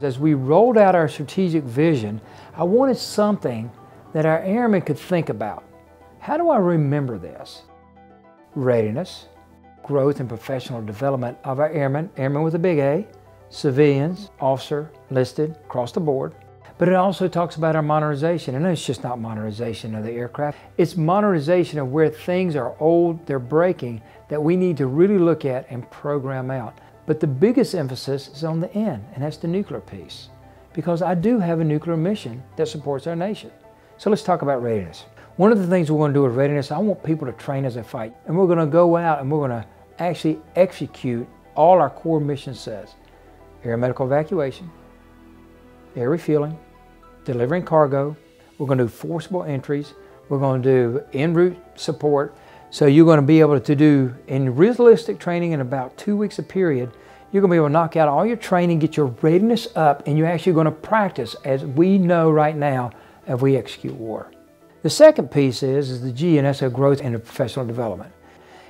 As we rolled out our strategic vision, I wanted something that our airmen could think about. How do I remember this? Readiness, growth and professional development of our airmen, airmen with a big A, civilians, officer, listed, across the board. But it also talks about our modernization, and it's just not modernization of the aircraft. It's modernization of where things are old, they're breaking, that we need to really look at and program out. But the biggest emphasis is on the end, and that's the nuclear piece. Because I do have a nuclear mission that supports our nation. So let's talk about readiness. One of the things we're going to do with readiness, I want people to train as they fight. And we're going to go out and we're going to actually execute all our core mission sets. Air medical evacuation, air refueling, delivering cargo. We're going to do forcible entries. We're going to do en route support. So you're going to be able to do in realistic training in about two weeks a period, you're going to be able to knock out all your training, get your readiness up, and you're actually going to practice as we know right now as we execute war. The second piece is, is the G and S of growth and professional development.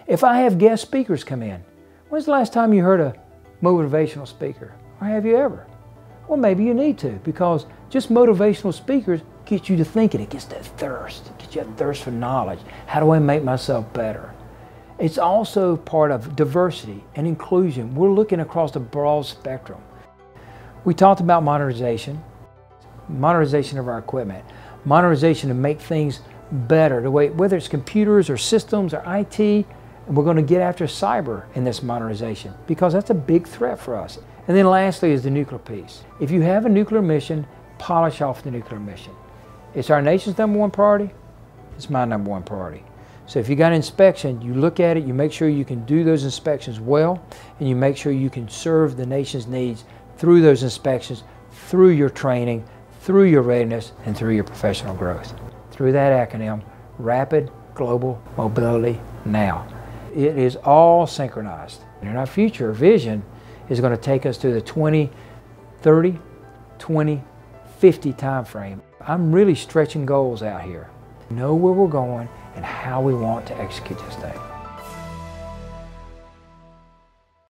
If I have guest speakers come in, when's the last time you heard a motivational speaker? Or have you ever? Well, maybe you need to because just motivational speakers get you to thinking. It gets that thirst, it gets you that thirst for knowledge. How do I make myself better? It's also part of diversity and inclusion. We're looking across the broad spectrum. We talked about modernization, modernization of our equipment, modernization to make things better, the way, whether it's computers or systems or IT, and we're going to get after cyber in this modernization because that's a big threat for us. And then lastly is the nuclear piece. If you have a nuclear mission, polish off the nuclear mission. It's our nation's number one priority. It's my number one priority. So if you got an inspection, you look at it, you make sure you can do those inspections well, and you make sure you can serve the nation's needs through those inspections, through your training, through your readiness, and through your professional growth. Through that acronym, Rapid Global Mobility Now. It is all synchronized. In our future vision, is going to take us to the 2030, 2050 time frame. I'm really stretching goals out here. Know where we're going and how we want to execute this thing.